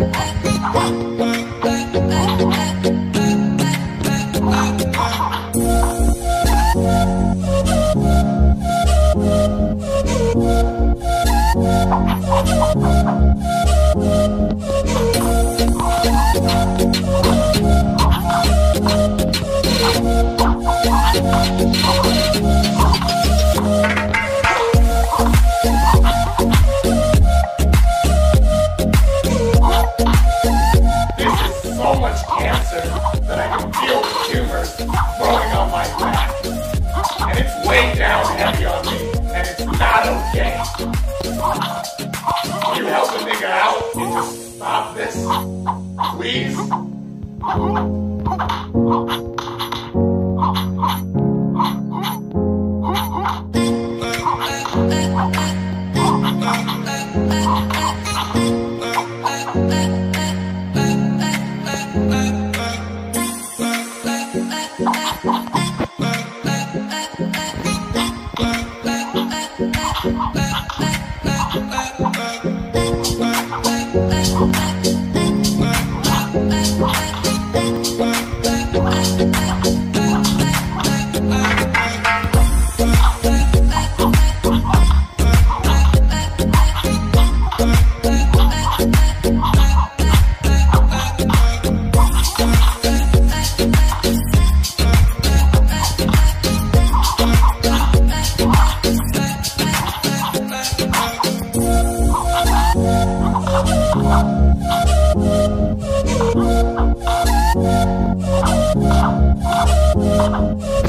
This cancer that I can feel the tumors growing on my back. And it's way down heavy on me, and it's not okay. Can you help a nigga out and just stop this? Please? Thank Thank you. Oh.